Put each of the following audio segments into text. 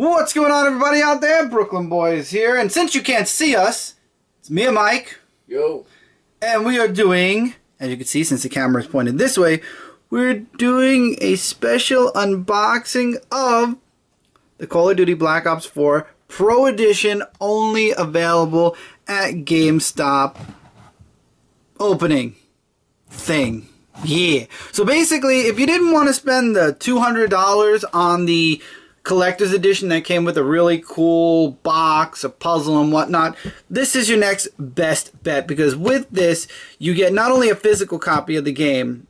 What's going on, everybody out there? Brooklyn Boyz here, and since you can't see us, it's me and Mike, Yo. and we are doing, as you can see, since the camera is pointed this way, we're doing a special unboxing of the Call of Duty Black Ops 4 Pro Edition, only available at GameStop opening thing. Yeah. So basically, if you didn't want to spend the $200 on the collector's edition that came with a really cool box, a puzzle, and whatnot, this is your next best bet because with this, you get not only a physical copy of the game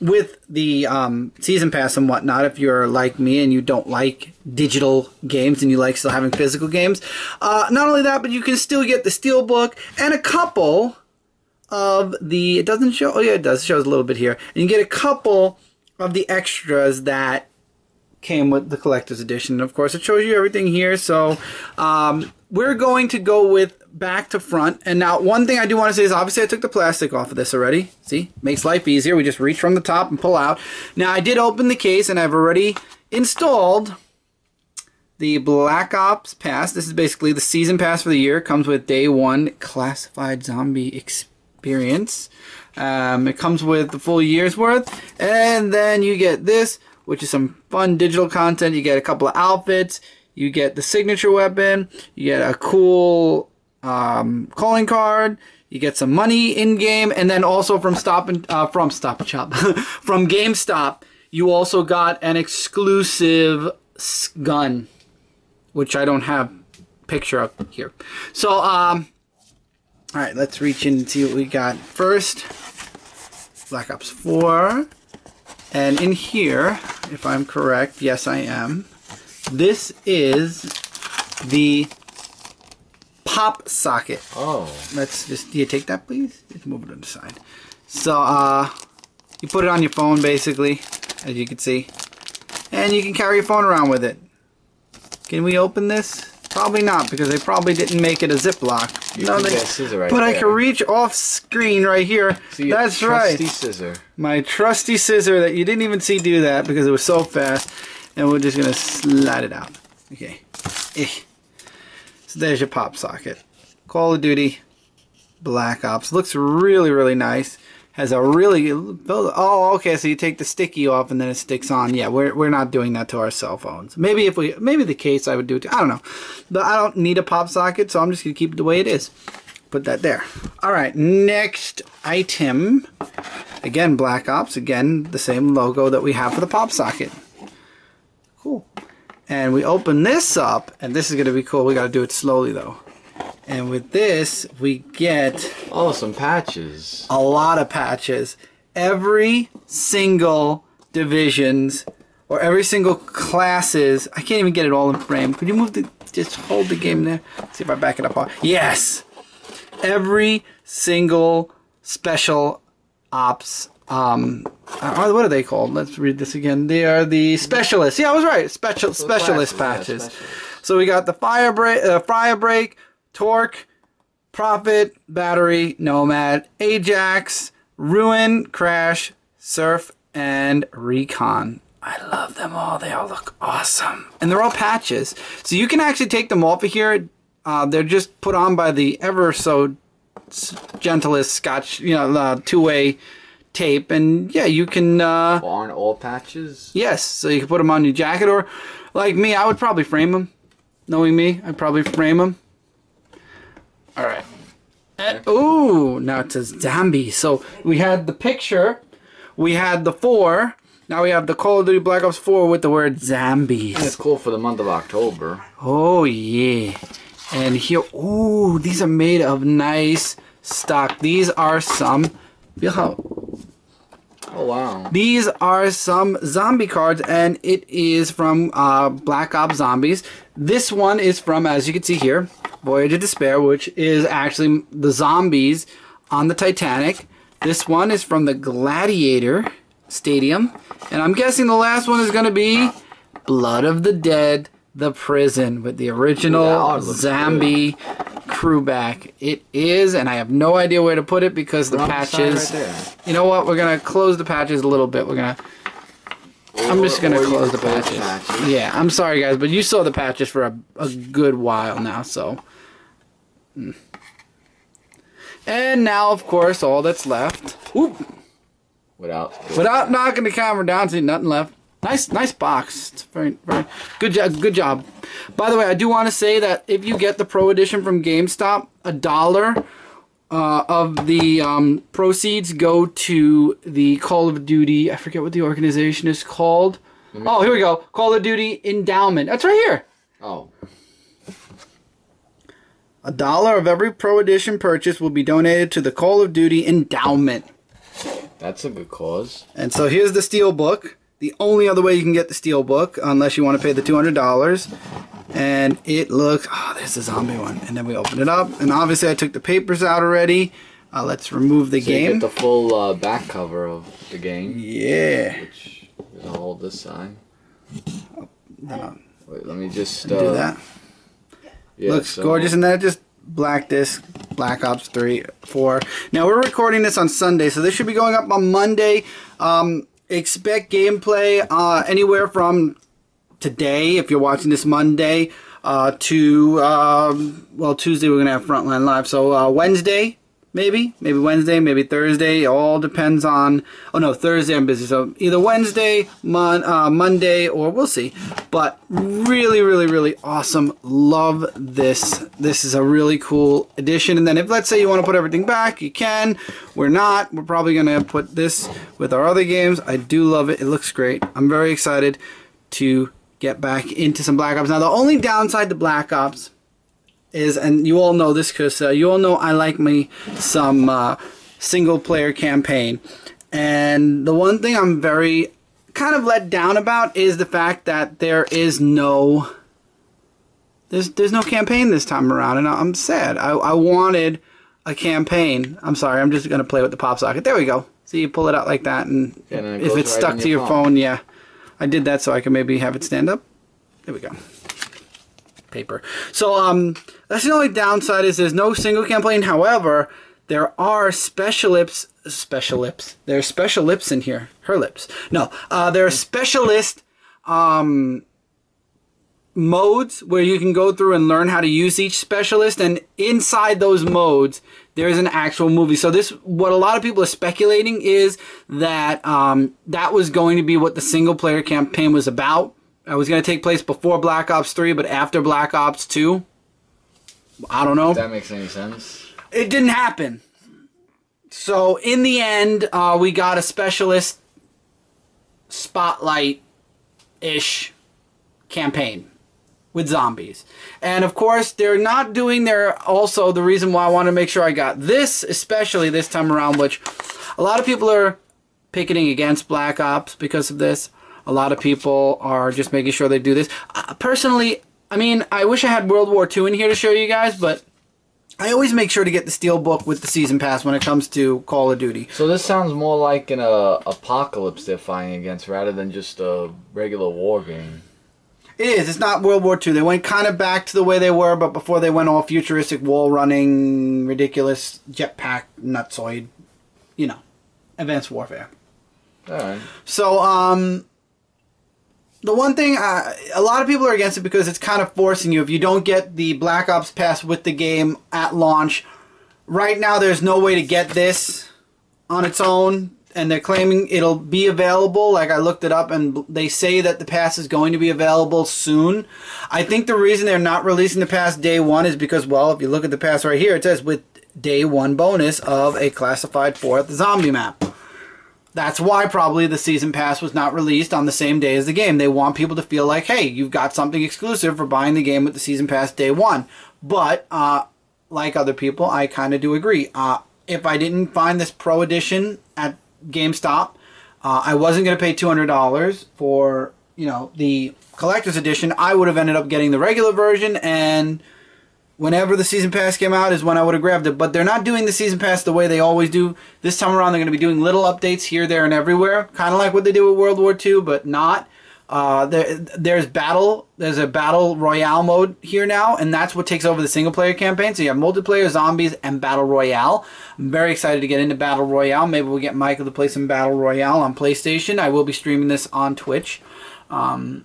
with the um, season pass and whatnot, if you're like me and you don't like digital games and you like still having physical games, uh, not only that, but you can still get the steelbook and a couple of the it doesn't show oh yeah it does it shows a little bit here. And you get a couple of the extras that came with the collector's edition. Of course it shows you everything here. So um, we're going to go with back to front. And now one thing I do want to say is obviously I took the plastic off of this already. See? Makes life easier. We just reach from the top and pull out. Now I did open the case and I've already installed the Black Ops Pass. This is basically the season pass for the year. Comes with day one classified zombie experience. Um, it comes with the full year's worth, and then you get this, which is some fun digital content. You get a couple of outfits. You get the signature weapon. You get a cool um, calling card. You get some money in game, and then also from Stop and uh, from Stop and Shop, from GameStop, you also got an exclusive gun which I don't have picture of here. So, um, all right, let's reach in and see what we got. First, Black Ops 4. And in here, if I'm correct, yes I am, this is the pop socket. Oh. Let's just, do you take that please? Just move it on the side. So, uh, you put it on your phone basically, as you can see. And you can carry your phone around with it. Can we open this? Probably not, because they probably didn't make it a Ziploc. You no, can they, get a scissor right but I there. can reach off screen right here. See That's trusty right. scissor. My trusty scissor that you didn't even see do that because it was so fast. And we're just going to slide it out. Okay. Eh. So there's your pop socket. Call of Duty Black Ops. Looks really, really nice. Has a really... Oh, okay, so you take the sticky off and then it sticks on. Yeah, we're, we're not doing that to our cell phones. Maybe if we... Maybe the case I would do it. I don't know. But I don't need a pop socket, so I'm just to keep it the way it is. Put that there. Alright, next item. Again, Black Ops. Again, the same logo that we have for the pop socket. Cool. And we open this up, and this is to be cool. We got to do it slowly, though. And with this, we get Oh, some patches. a lot of patches. Every single divisions or every single classes. I can't even get it all in frame. Could you move the just hold the game there? See if I back it up. Yes. Every single special ops um uh, what are they called? Let's read this again. They are the specialists. Yeah, I was right. Special specialist classes, yeah, patches. So we got the Firebreak, uh, Firebreak, torque, Prophet, Battery, Nomad, Ajax, Ruin, Crash, Seraph, and Recon. I love them all. They all look awesome. And they're all patches. So you can actually take them off of here. Uh, they're just put on by the ever so gentlest scotch, you know, uh, two-way tape. And yeah, you can, uh, Aren't all patches? yes, so you can put them on your jacket. Or like me, I would probably frame them. Knowing me, I'd probably frame them. All right. And, uh, ooh, now it says zombie. So we had the picture, we had the four. Now we have the Call of Duty Black Ops 4 with the word And it's cool for the month of October. Oh yeah. And here, ooh, these are made of nice stock. These are some. Feel how Oh, wow. these are some zombie cards, and it is from uh, Black Ops Zombies. This one is from, as you can see here, Voyage of Despair, which is actually the zombies on the Titanic. This one is from the Gladiator Stadium, and I'm guessing the last one is going to be Blood of the Dead, the prison, with the original zombie crew back. It is, and I have no idea where to put it because the side patches. right. You know what? We're gonna close the patches a little bit. We're gonna. I'm just gonna close the close patches. patches. Yeah, I'm sorry guys, but you saw the patches for a, a good while now, so. And now, of course, all that's left. Oop, Without. without knocking the camera down, see nothing left. Nice, nice box. It's very, very good job. Good job. By the way, I do want to say that if you get the Pro Edition from GameStop, a dollar uh, of the um, proceeds go to the Call of Duty. I forget what the organization is called. Oh, here we go. Call of Duty Endowment. That's right here. Oh. A dollar of every Pro Edition purchase will be donated to the Call of Duty Endowment. That's a good cause. And so here's the steel book. The only other way you can get the steel book, unless you want to pay the two hundred dollars. And it looks. Oh, there's a zombie one. And then we open it up, and obviously I took the papers out already. Uh, let's remove the So game. get the full uh, back cover of the game, yeah. which is hold this side. No, Wait, let me just do uh, that. Yeah, looks so- gorgeous, and then just black disc, Black Ops 3, 4. Now we're recording this on Sunday, so this should be going up on Monday. Um, expect gameplay uh, anywhere from today, if you're watching this Monday, uh, to um, well Tuesday we're gonna have Frontline Live, so uh, Wednesday. Maybe, maybe Wednesday, maybe Thursday. It all depends on. Oh no, Thursday I'm busy, so either Wednesday, mon, uh, Monday, or we'll see. But really, really, really awesome. Love this. This is a really cool addition. And then if let's say you want to put everything back, you can. We're not. We're probably gonna put this with our other games. I do love it. It looks great. I'm very excited to get back into some Black Ops. Now the only downside to Black Ops is, and you all know this because uh, you all know I like me some uh, single player campaign. And the one thing I'm very kind of let down about is the fact that there is no there's there's no campaign this time around, and I'm sad. I, I wanted a campaign. I'm sorry, I'm just gonna play with the pop socket. There we go. See, you pull it out like that, and and it if it's right stuck to your your phone. phone, yeah, I did that so I can maybe have it stand up. There we go paper. So um, that's the only downside is there's no single campaign. However, there are special lips. Special lips. There are special lips in here. Her lips. No, uh, there are specialist um, modes where you can go through and learn how to use each specialist, and inside those modes. There's an actual movie. So this, what a lot of people are speculating is that um, that was going to be what the single player campaign was about. It was going to take place before Black Ops 3, but after Black Ops 2. I don't know. If that makes any sense. It didn't happen. So in the end, uh, we got a specialist spotlight ish campaign with zombies. And of course, they're not doing their also the reason why I want to make sure I got this, especially this time around, which a lot of people are picketing against Black Ops because of this. A lot of people are just making sure they do this. Uh, personally, I mean, I wish I had World War II in here to show you guys, but I always make sure to get the steel book with the season pass when it comes to Call of Duty. So this sounds more like an uh, apocalypse they're fighting against rather than just a regular war game. It is. It's not World War II. They went kind of back to the way they were, but before they went all futuristic, wall running, ridiculous jetpack, nutsoid, you know, advanced warfare. All right. So, um, the one thing, uh, a lot of people are against it because it's kind of forcing you. If you don't get the Black Ops Pass with the game at launch, right now there's no way to get this on its own. And they're claiming it'll be available. Like I looked it up, and they say that the pass is going to be available soon. I think the reason they're not releasing the pass day one is because, well, if you look at the pass right here, it says with day one bonus of a classified fourth zombie map. That's why probably the season pass was not released on the same day as the game. They want people to feel like, hey, you've got something exclusive for buying the game with the season pass day one. But uh, like other people, I kind of do agree. Uh, if I didn't find this Pro Edition at GameStop, uh, I wasn't going to pay two hundred dollars for you know the collector's edition. I would have ended up getting the regular version and whenever the season pass came out is when I would have grabbed it. But they're not doing the season pass the way they always do. This time around, they're going to be doing little updates here, there, and everywhere, kind of like what they did with World War II, but not. Uh, there, there's battle. There's a battle royale mode here now, and that's what takes over the single player campaign. So you have multiplayer, zombies, and battle royale. I'm very excited to get into battle royale. Maybe we'll get Michael to play some battle royale on PlayStation. I will be streaming this on Twitch. Um,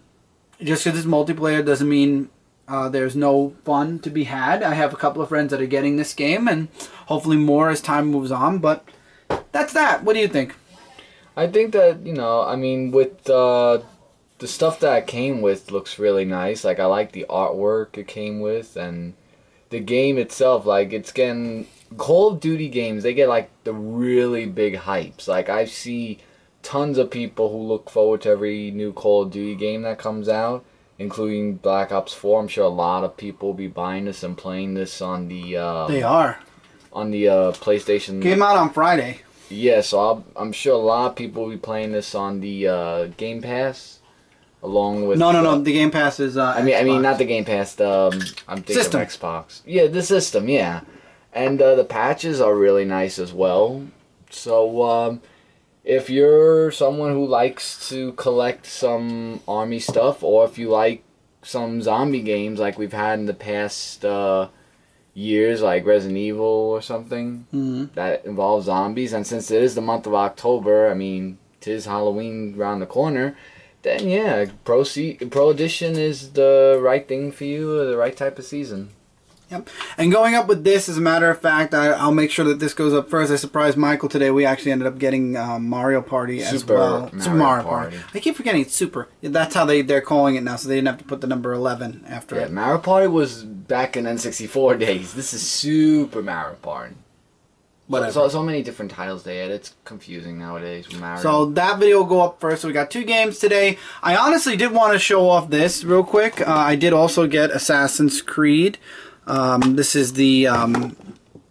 just because it's multiplayer doesn't mean uh, there's no fun to be had. I have a couple of friends that are getting this game, and hopefully more as time moves on. But that's that. What do you think? I think that you know, I mean, with uh, the stuff that it came with looks really nice. Like I like the artwork it came with, and the game itself. Like it's getting Call of Duty games. They get like the really big hypes. Like I see tons of people who look forward to every new Call of Duty game that comes out, including Black Ops Four. I'm sure a lot of people will be buying this and playing this on the uh, They are. on the uh, PlayStation. Came out on Friday. Yeah, so I'll, I'm sure a lot of people will be playing this on the uh, Game Pass, along with. No, no, no. The Game Pass is. Uh, I mean, I mean, not the Game Pass. The um, I'm thinking System. of Xbox. Yeah, the system. Yeah, and uh, the patches are really nice as well. So, um, if you're someone who likes to collect some army stuff, or if you like some zombie games like we've had in the past uh, years, like Resident Evil or something Mhm. that involves zombies, and since it is the month of October, I mean, tis Halloween around the corner. Then yeah, Pro C- Pro Edition is the right thing for you, the right type of season. Yep. And going up with this, as a matter of fact, I, I'll make sure that this goes up first. I surprised Michael today. We actually ended up getting um, Mario Party as well. Mario Super Mario Party. Party. I keep forgetting it's Super. That's how they they're calling it now, so they didn't have to put the number eleven after Yeah, it. Mario Party was back in N64 days. This is Super Mario Party. Whatever. So, so many different titles they had. It's confusing nowadays Mario. So that video will go up first. So we got two games today. I honestly did want to show off this real quick. Uh, I did also get Assassin's Creed. Um, this is the um,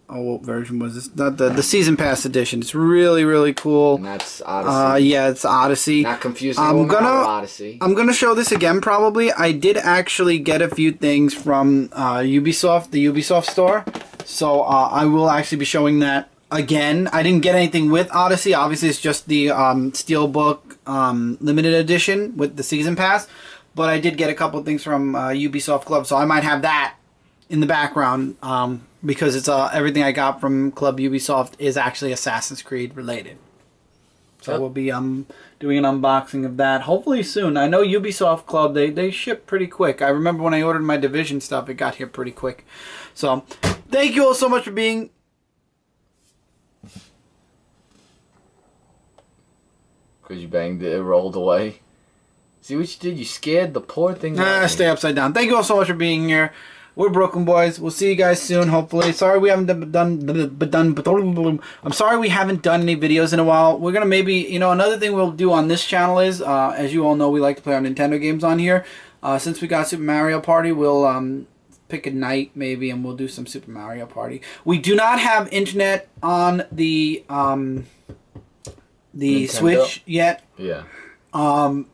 oh, what version was this? Not the the season pass edition. It's really really cool. and that's Odyssey. Uh, yeah, it's Odyssey. Not confusing I'm gonna- Odyssey. I'm gonna show this again probably. I did actually get a few things from uh, Ubisoft, the Ubisoft store. So uh, I will actually be showing that again. I didn't get anything with Odyssey. Obviously, it's just the um, Steelbook um, limited edition with the season pass. But I did get a couple things from uh, Ubisoft Club, so I might have that in the background um, because it's uh, everything I got from Club Ubisoft is actually Assassin's Creed related. So Yep. we'll be um doing an unboxing of that hopefully soon. I know Ubisoft Club they they ship pretty quick. I remember when I ordered my Division stuff, it got here pretty quick. So thank you all so much for being. Because you banged it, it rolled away. See what you did? You scared the poor thing. Ah, stay upside down. Thank you all so much for being here. We're Brooklyn Boyz. We'll see you guys soon, hopefully. Sorry we haven't done done done. I'm sorry we haven't done any videos in a while. We're gonna maybe you know another thing we'll do on this channel is, uh, as you all know, we like to play our Nintendo games on here. Uh, since we got Super Mario Party, we'll um, pick a night maybe and we'll do some Super Mario Party. We do not have internet on the um, the Nintendo? Switch yet. Yeah. Um,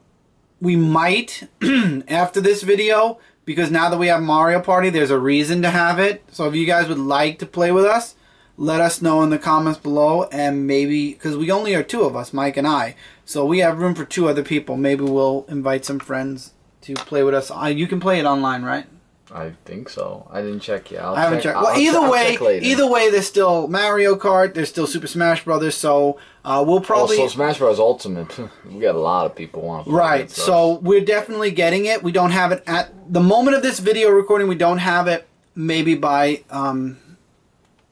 we might after this video because now that we have Mario Party, there's a reason to have it. So if you guys would like to play with us, let us know in the comments below, and maybe because we only are two of us, Mike and I, so we have room for two other people. Maybe we'll invite some friends to play with us. Uh, you can play it online, right? I think so. I didn't check yet. I'll I haven't checked. I'll- Well, I'll either way, either way, there's still Mario Kart. There's still Super Smash Brothers. So uh, we'll probably also, Smash Bros. Ultimate. we got a lot of people want to Right. it, So we're definitely getting it. We don't have it at the moment of this video recording. We don't have it. Maybe by um,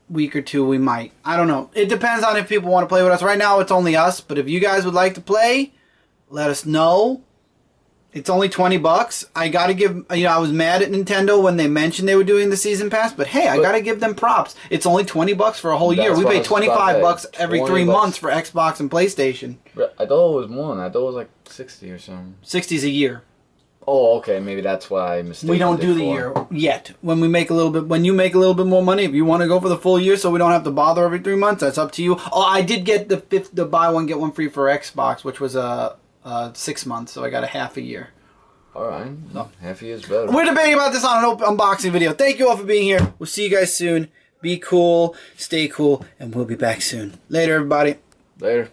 week or two, we might. I don't know. It depends on if people want to play with us. Right now, it's only us. But if you guys would like to play, let us know. It's only twenty bucks. I gotta give. You know, I was mad at Nintendo when they mentioned they were doing the season pass, but hey, I gotta give them props. It's only twenty bucks for a whole year. We pay was twenty about to five say. bucks every three bucks. months for Xbox and PlayStation. I thought it was more than that. I thought it was like sixty or something. Sixties a year. Oh, okay. Maybe that's why I mistaken. We don't do the for. year yet. When we make a little bit, when you make a little bit more money, if you want to go for the full year, so we don't have to bother every three months, that's up to you. Oh, I did get the fifth, the buy one get one free for Xbox, which was a uh, six months, so I got a half a year. All right. Half a year's better. We're debating about this on an open unboxing video. Thank you all for being here. We'll see you guys soon. Be cool, stay cool, and we'll be back soon. Later, everybody. Later.